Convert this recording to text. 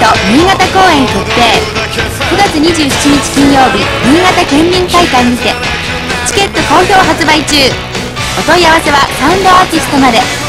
ト新潟公演決定。9月27日金曜日新潟県民会館にてチケット好評発売中。お問い合わせはサウンドアーティストまで。